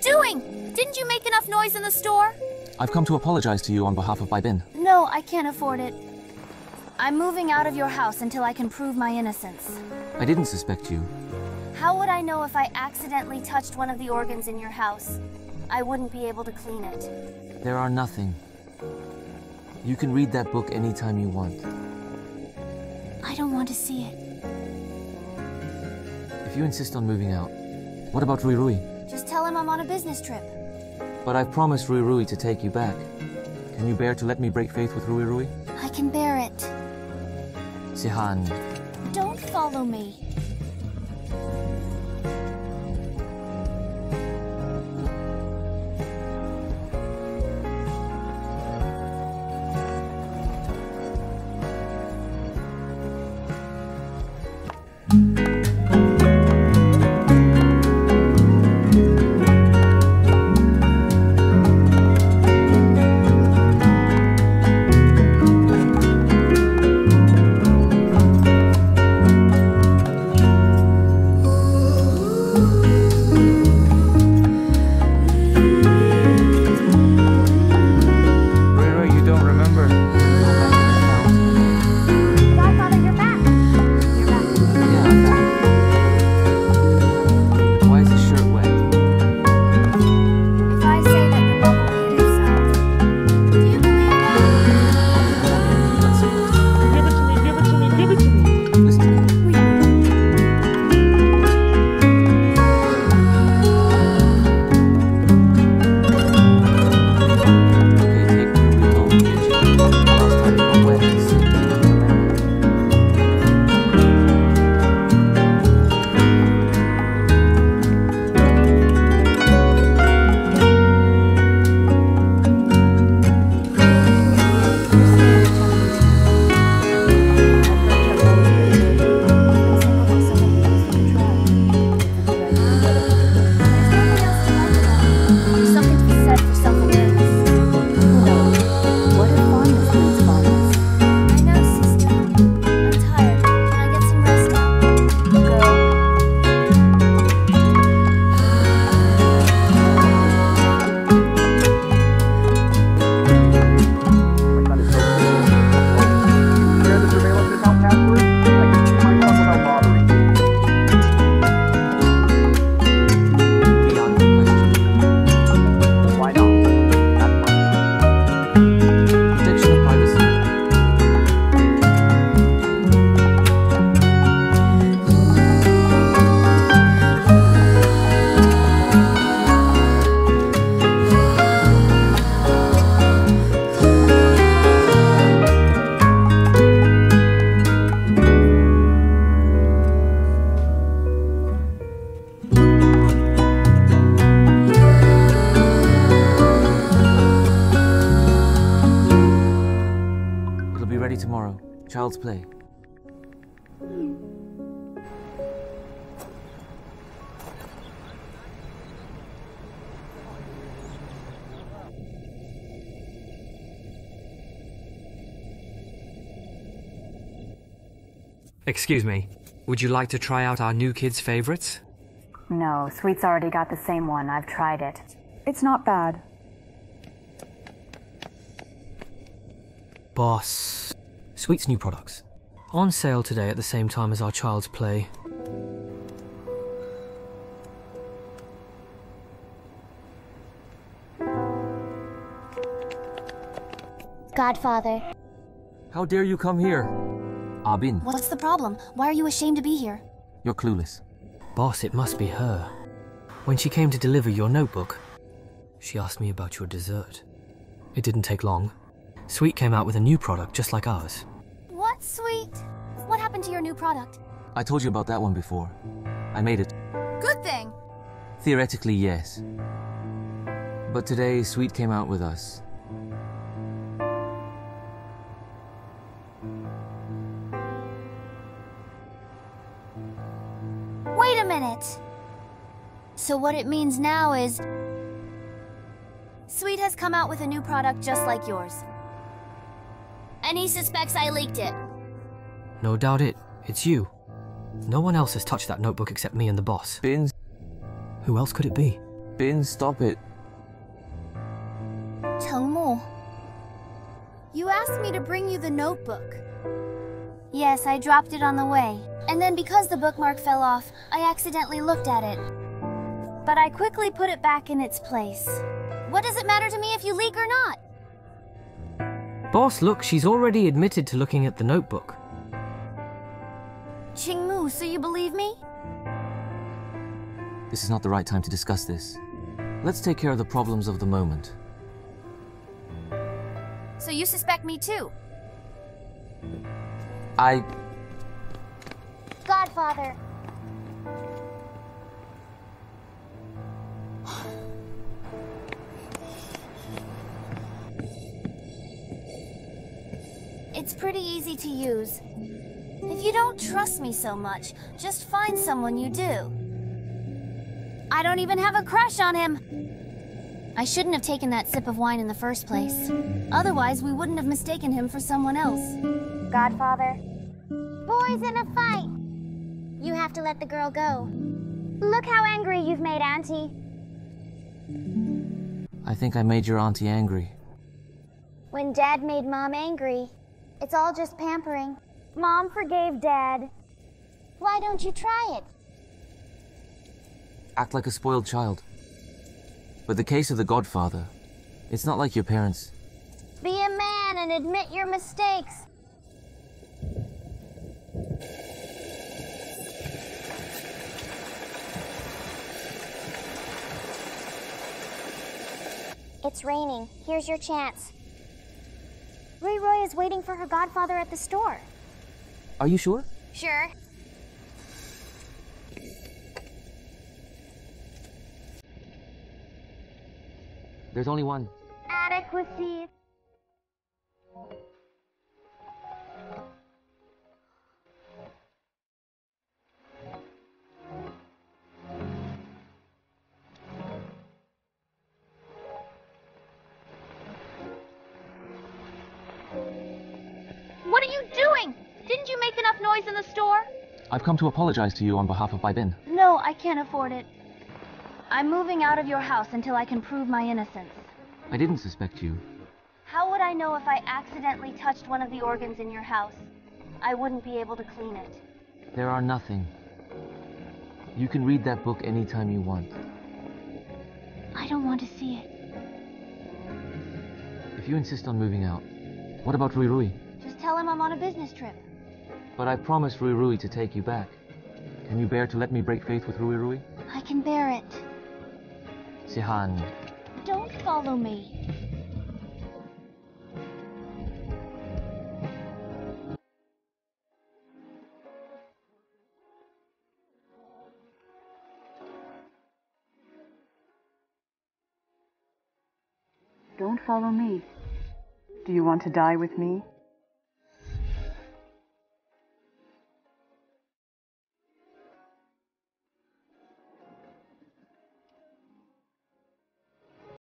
doing? Didn't you make enough noise in the store? I've come to apologize to you on behalf of Baibin. No, I can't afford it. I'm moving out of your house until I can prove my innocence. I didn't suspect you. How would I know if I accidentally touched one of the organs in your house? I wouldn't be able to clean it. There are nothing. You can read that book anytime you want. I don't want to see it. If you insist on moving out, what about Rui Rui? Him I'm on a business trip. But I've promised Rui Rui to take you back. Can you bear to let me break faith with Rui Rui? I can bear it. Sihan, Don't follow me. Be ready tomorrow. Child's play. Excuse me. Would you like to try out our new kids' favorites? no, Sweet's already got the same one. I've tried it. It's not bad. Boss. Sweet's new products. On sale today at the same time as our child's play. Godfather. How dare you come here? Abin, What's the problem? Why are you ashamed to be here? you're clueless. Boss, it must be her. When she came to deliver your notebook, she asked me about your dessert. It didn't take long. Sweet came out with a new product just like ours. What, sweet? What happened to your new product? I told you about that one before. I made it. Good thing. Theoretically, yes. But today, Sweet came out with us. Wait a minute. So what it means now is... Sweet has come out with a new product just like yours. And he suspects I leaked it. No doubt it. It's you. No one else has touched that notebook except me and the boss. Bins, Who else could it be? Bin, stop it. Cheng Mu. You asked me to bring you the notebook. Yes, I dropped it on the way. And then because the bookmark fell off, I accidentally looked at it. But I quickly put it back in its place. What does it matter to me if you leak or not? Boss, look, she's already admitted to looking at the notebook. Cheng Mu, so you believe me? This is not the right time to discuss this. Let's take care of the problems of the moment. So you suspect me too? I. Godfather. It's pretty easy to use. If you don't trust me so much, just find someone you do. I don't even have a crush on him. I shouldn't have taken that sip of wine in the first place. Otherwise, we wouldn't have mistaken him for someone else. Godfather. Boys in a fight. You have to let the girl go. Look how angry you've made Auntie. I think I made your auntie angry. When Dad made Mom angry, it's all just pampering. Mom forgave Dad. Why don't you try it? Act like a spoiled child. But the case of the Godfather, it's not like your parents. Be a man and admit your mistakes. It's raining. Here's your chance. Roy is waiting for her godfather at the store. Are you sure? Sure. There's only one. Adequacy. You make enough noise in the store? I've come to apologize to you on behalf of Bin. No, I can't afford it. I'm moving out of your house until I can prove my innocence. I didn't suspect you. How would I know if I accidentally touched one of the organs in your house? I wouldn't be able to clean it. There are nothing. You can read that book anytime you want. I don't want to see it. If you insist on moving out, what about Rui Rui? Just tell him I'm on a business trip. But I promised Rui Rui to take you back. Can you bear to let me break faith with Rui Rui? I can bear it. Sihan, Don't follow me. Don't follow me. Do you want to die with me?